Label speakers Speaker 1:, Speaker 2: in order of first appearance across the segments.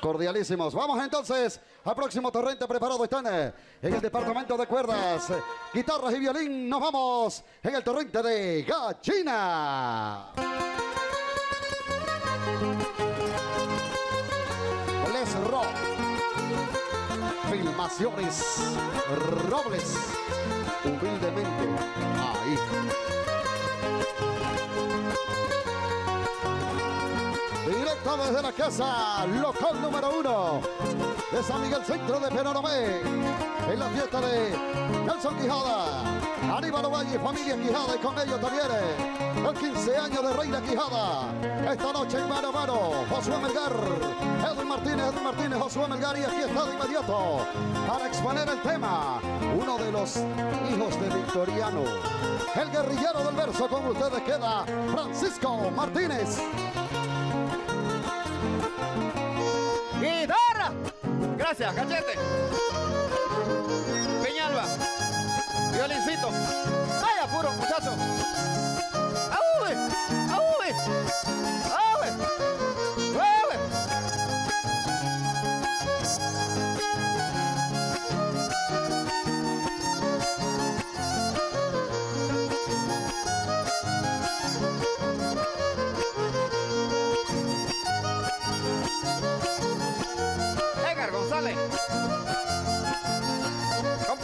Speaker 1: cordialísimos. Vamos entonces al próximo torrente preparado. Están eh, en el departamento de cuerdas, guitarras y violín. Nos vamos en el torrente de Gachina. Les Rock. Filmaciones Robles. Humildemente. Desde la casa local número uno de San Miguel Centro de Penonomé. En la fiesta de Nelson Quijada, Aníbal Valle, familia Quijada y con ellos también el 15 años de Reina Quijada. Esta noche en mano a mano, Josué Melgar, Edwin Martínez, Edwin Martínez, Josué Melgar y aquí está de inmediato para exponer el tema. Uno de los hijos de Victoriano, el guerrillero del verso con ustedes queda Francisco Martínez.
Speaker 2: Gracias, cachete. Peñalba. Violincito. Vaya, puro muchacho.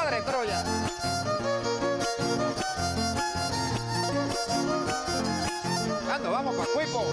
Speaker 2: Compadre Troya. Ando, vamos pa' Cuipo.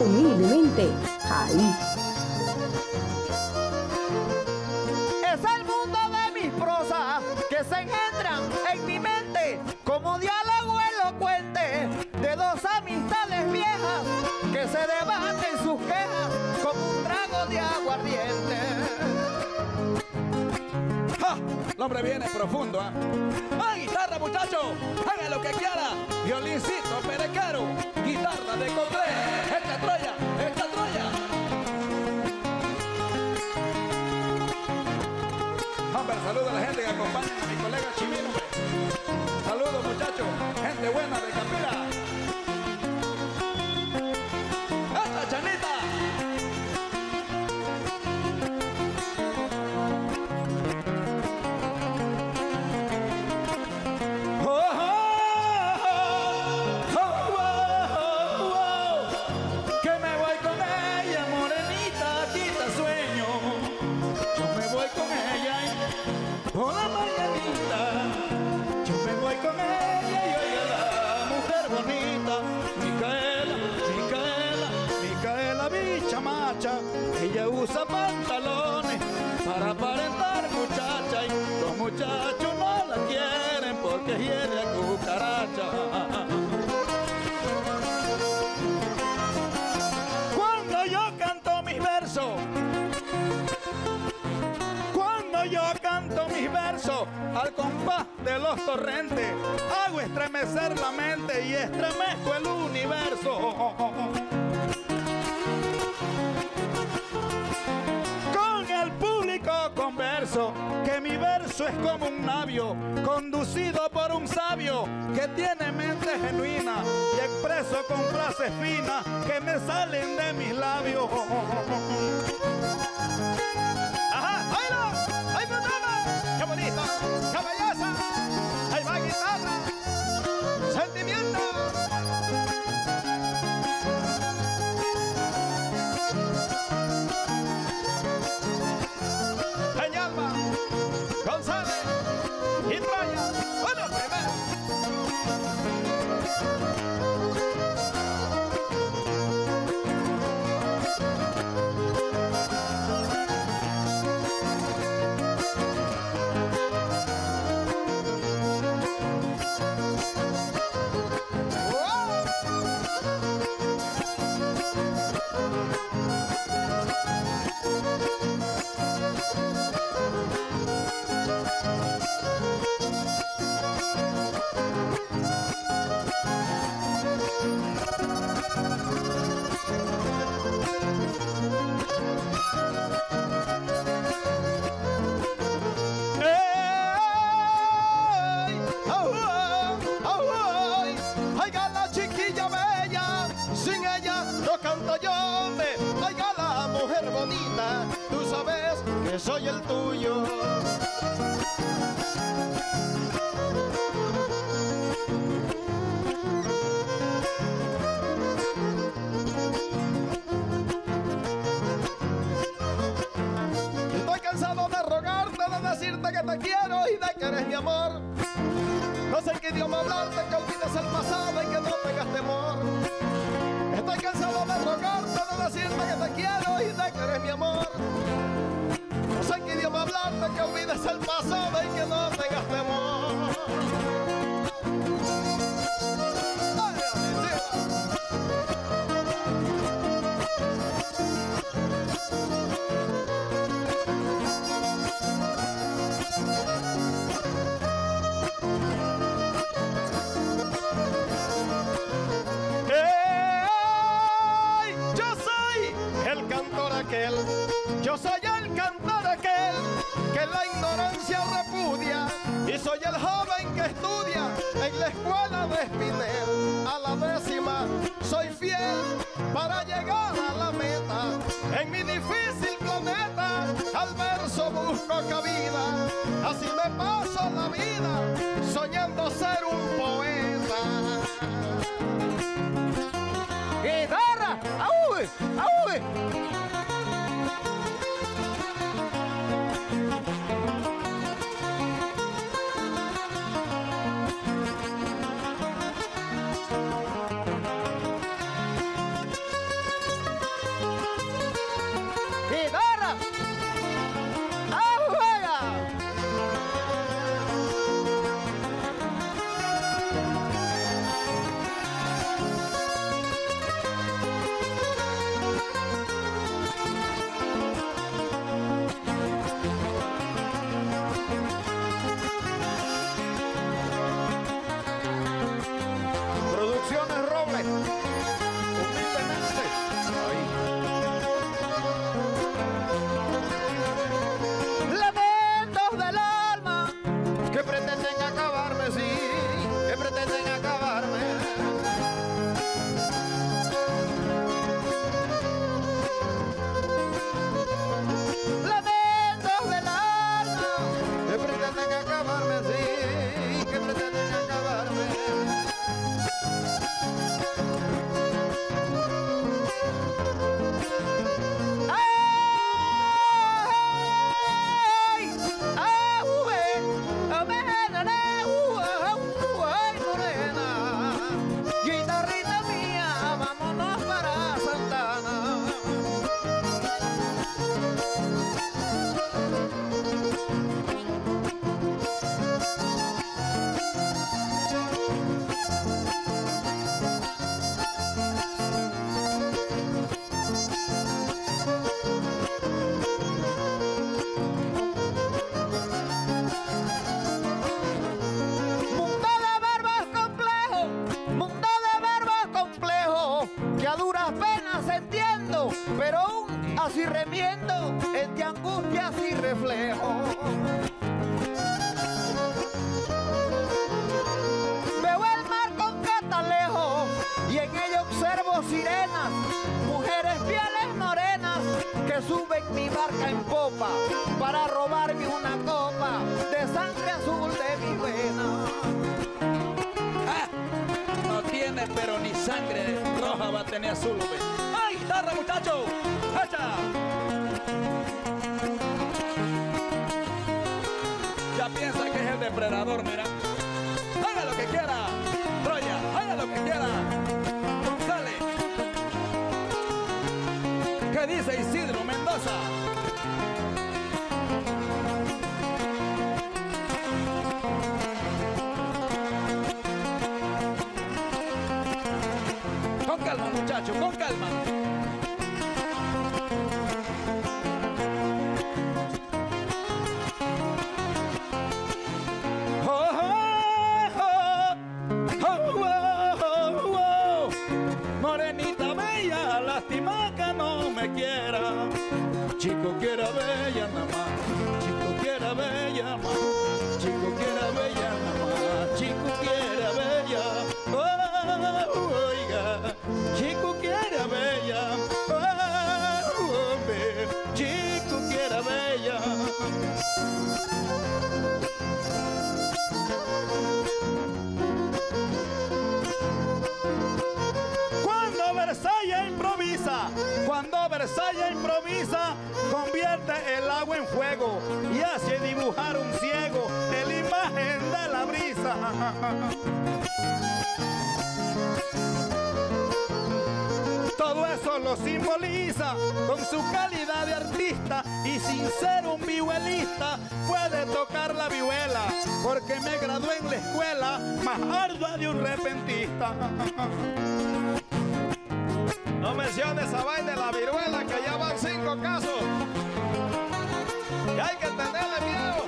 Speaker 3: Humildemente, ahí.
Speaker 2: Es el mundo de mis prosas que se engendran en mi mente como diálogo
Speaker 4: El hombre viene profundo, ¿ah? ¡Ah, guitarra, muchacho! ¡Haga lo que quiera! Violincito, perequero, guitarra de cobre, esta troya, esta troya. Hombre, saludo a la gente que acompaña a mi colega Chimino. Saludos, muchachos, gente buena Con el público converso, que mi verso es como un navio, conducido por un sabio que tiene mente genuina y expreso con frases finas que me salen de mis labios.
Speaker 5: Estoy cansado de rogarte, de decirte que te quiero y de que eres mi amor. No sé en qué idioma hablarte, que olvides el pasado y que no tengas temor. Que olvides el pasado y que no tengas temor. Ay, amicita. ¡Ey! Yo soy el cantor aquel, yo soy el cantor que la ignorancia repudia y soy el joven que estudia en la escuela de Espinel. A la décima soy fiel para llegar a la meta en mi difícil planeta. Al verso busco cabida, así me paso la vida soñando ser un poeta.
Speaker 2: En popa para robarme una copa de sangre azul de mi vena.
Speaker 4: Ah, no tiene pero ni sangre roja va a tener azul. ve. ¡Ay, guitarra, muchacho! ¡Echa! Ya piensa que es el depredador, mira. Haga lo que quiera. Troya, haga lo que quiera. ¿Qué dice Isidro Mendoza? Calma, muchacho, con calma. Morenita bella, lástima que no me quiera. Chico quiera Versalles improvisa, convierte el agua en fuego y hace dibujar un ciego en la imagen de la brisa. Todo eso lo simboliza con su calidad de artista y sin ser un vihuelista puede tocar la vihuela porque me gradué en la escuela más ardua de un repentista.
Speaker 5: No menciones a vaina de la viruela que ya van cinco casos. Y hay que tenerle miedo.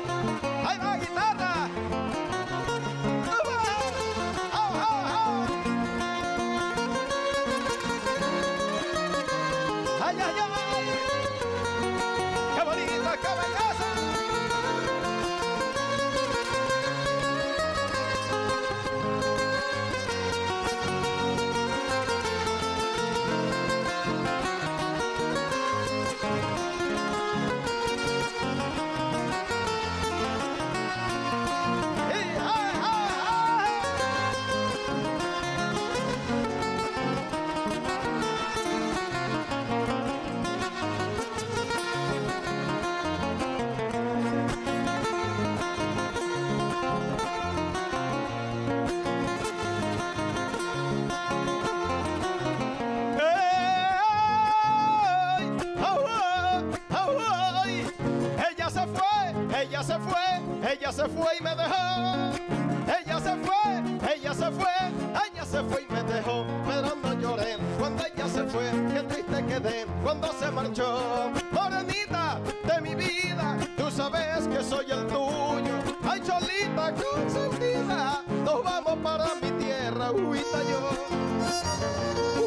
Speaker 5: Tú sabes que soy el tuyo. Ay, cholita consentida, nos vamos para mi tierra, huita yo.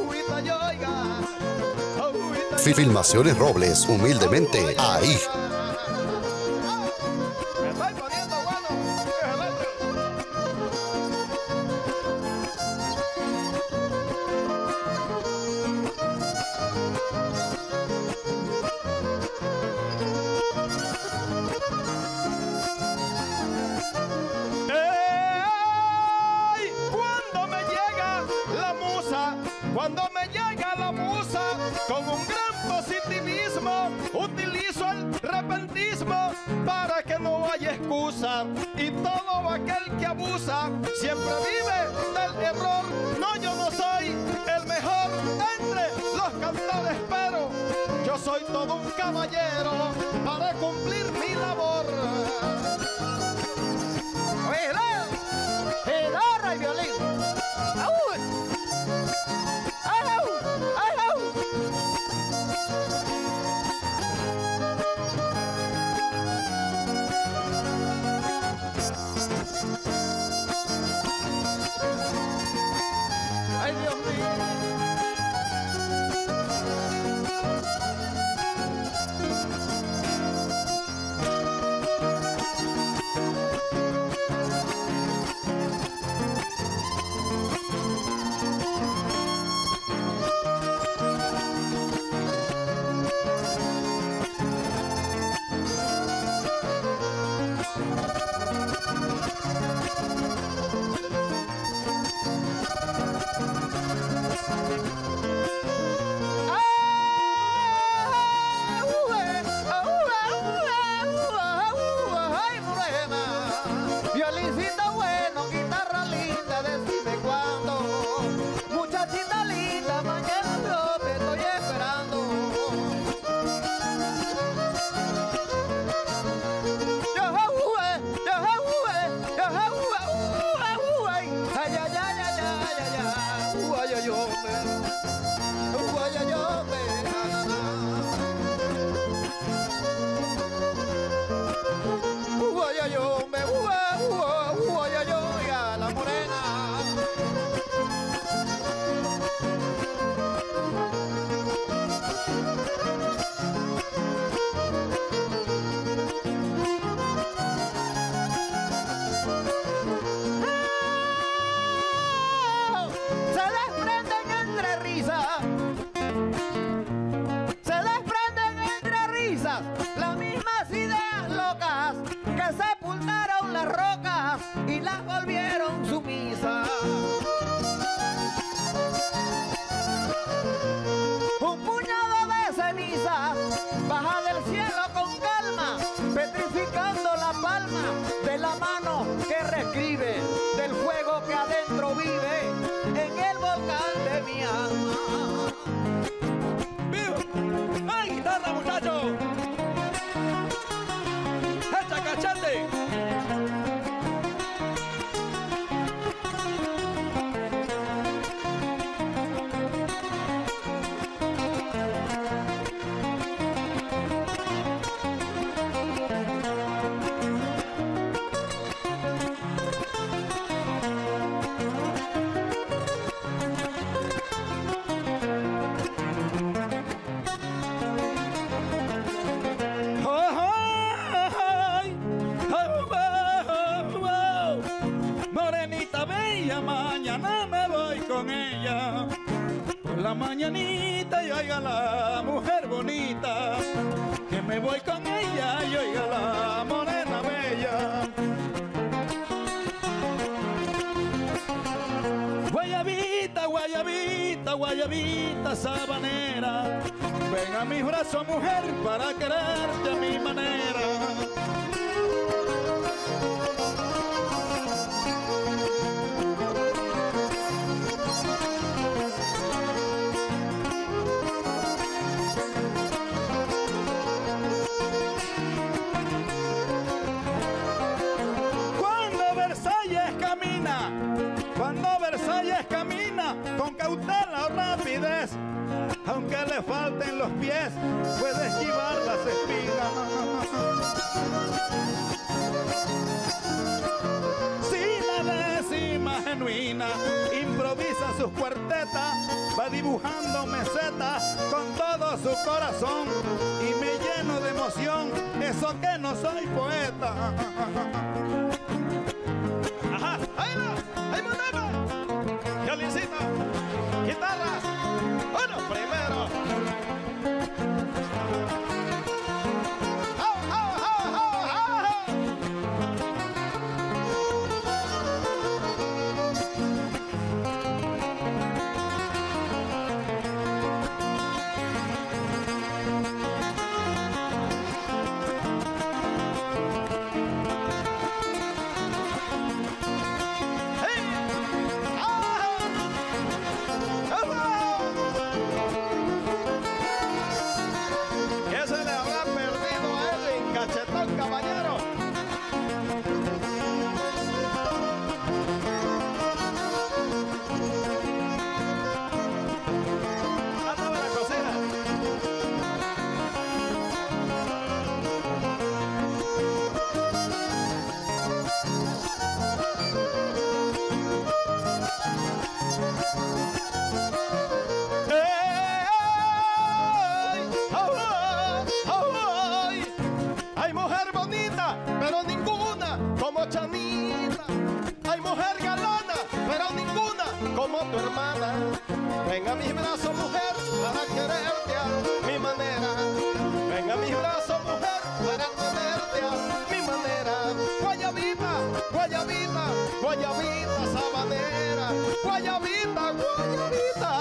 Speaker 5: Huita yo, oiga.
Speaker 1: Filmaciones Robles, humildemente, ahí.
Speaker 5: Todo un caballero para cumplir mi labor.
Speaker 4: guayabita sabanera. Ven a mis brazos, mujer, para quererte a mi manera. aunque le falten los pies, puede esquivar las espinas. Si la décima genuina improvisa sus cuartetas, va dibujando mesetas con todo su corazón y me lleno de emoción, eso que no soy poeta.
Speaker 5: Ajá, ¡Ay, no! ¡Ay, moneda! ¡Calicita! primero. vida!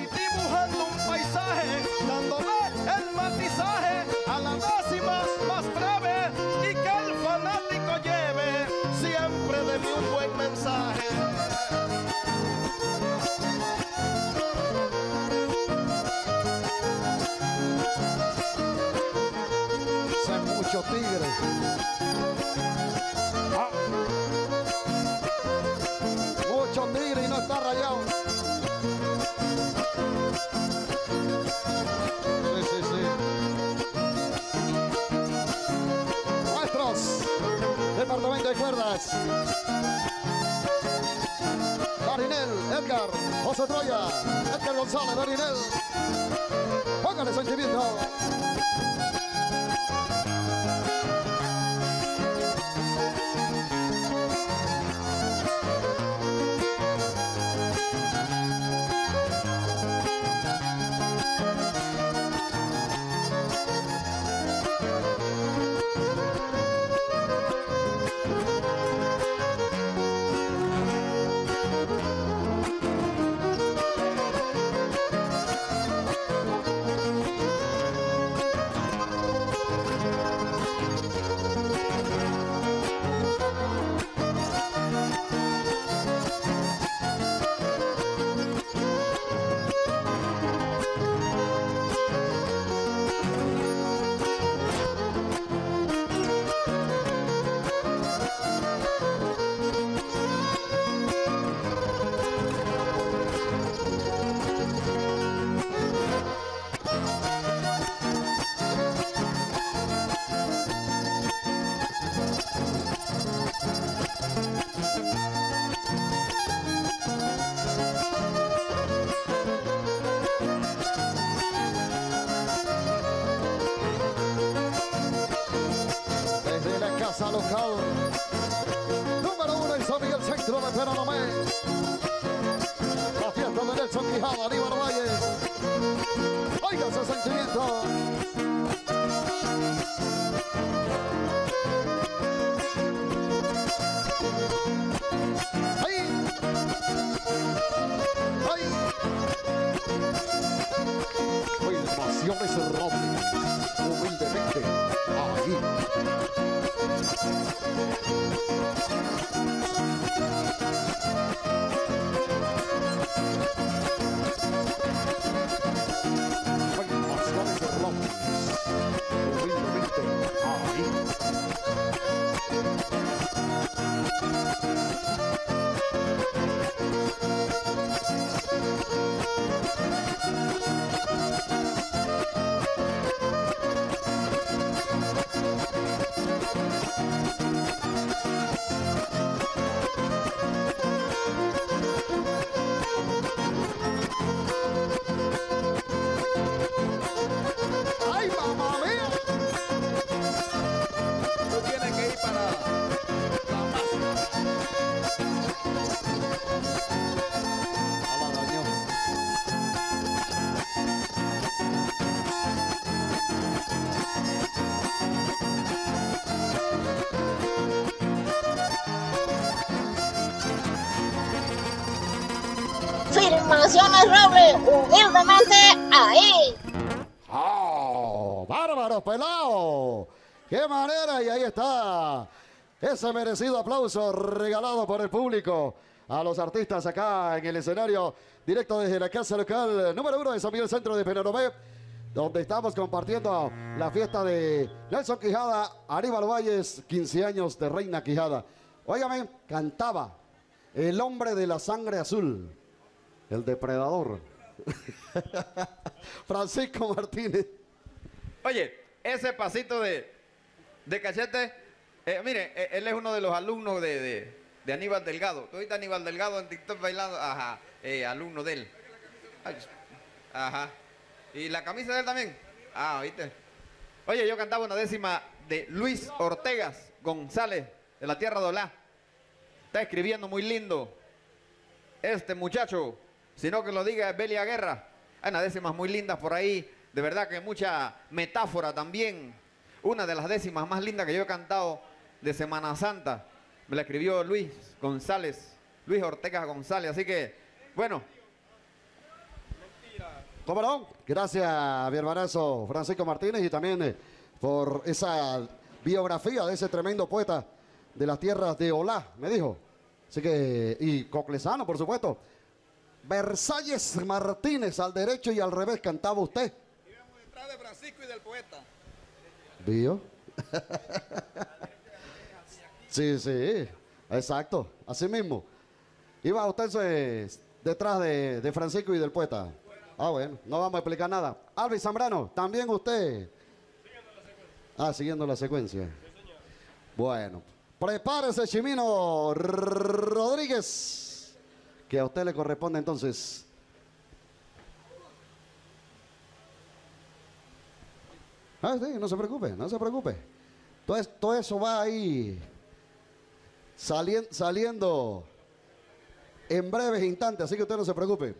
Speaker 5: Estoy dibujando un paisaje, dándole el matizaje a la décima más breve y que el fanático lleve siempre de mí un buen mensaje. Sé mucho tigre.
Speaker 1: Departamento de cuerdas. Marinel, Edgar, José Troya, Edgar González, Marinel. Póngale sentimiento. Filmaciones Robles. Humildemente. Ahí. Filmaciones
Speaker 6: Roble, humildemente ahí.
Speaker 1: ¡Oh! ¡Bárbaro! ¡Qué manera! Y ahí está ese merecido aplauso regalado por el público a los artistas acá en el escenario, directo desde la casa local número uno de San Miguel Centro de Penoromé, donde estamos compartiendo la fiesta de Nelson Quijada, Aníbal Valles, 15 años de Reina Quijada. Óigame, cantaba el hombre de la sangre azul, el depredador. Francisco Martínez.
Speaker 7: Oye, ese pasito de, de cachete, eh, mire, eh, él es uno de los alumnos de, de, Aníbal Delgado. ¿Tú viste Aníbal Delgado en TikTok bailando? Ajá, eh, alumno de él. Ajá. ¿Y la camisa de él también? Ah, ¿viste? Oye, yo cantaba una décima de Luis Ortegas González, de la Tierra de Olá. Está escribiendo muy lindo. Este muchacho, sino que lo diga Belia Guerra. Hay unas décimas muy lindas por ahí. De verdad que mucha metáfora también. Una de las décimas más lindas que yo he cantado de Semana Santa. Me la escribió Luis González, Luis Ortega González. Así que, bueno,
Speaker 1: ¿Cómo? Gracias mi hermanazo Francisco Martínez y también eh, por esa biografía de ese tremendo poeta de las tierras de Olá, me dijo. Así que, y Coclesano, por supuesto. Versalles Martínez, al derecho y al revés, cantaba usted.
Speaker 4: Detrás de Francisco y del poeta.
Speaker 1: ¿Vio? sí, sí, exacto, así mismo. Iba usted eh, detrás de, de Francisco y del poeta. Ah, bueno, no vamos a explicar nada. Alvis Zambrano, también usted. Ah, siguiendo la secuencia. Bueno, Prepárese, Chimino Rodríguez. Que a usted le corresponde entonces. Ah, sí, no se preocupe, no se preocupe. Todo, es- todo eso va ahí salien- saliendo en breves instantes, así que usted no se preocupe.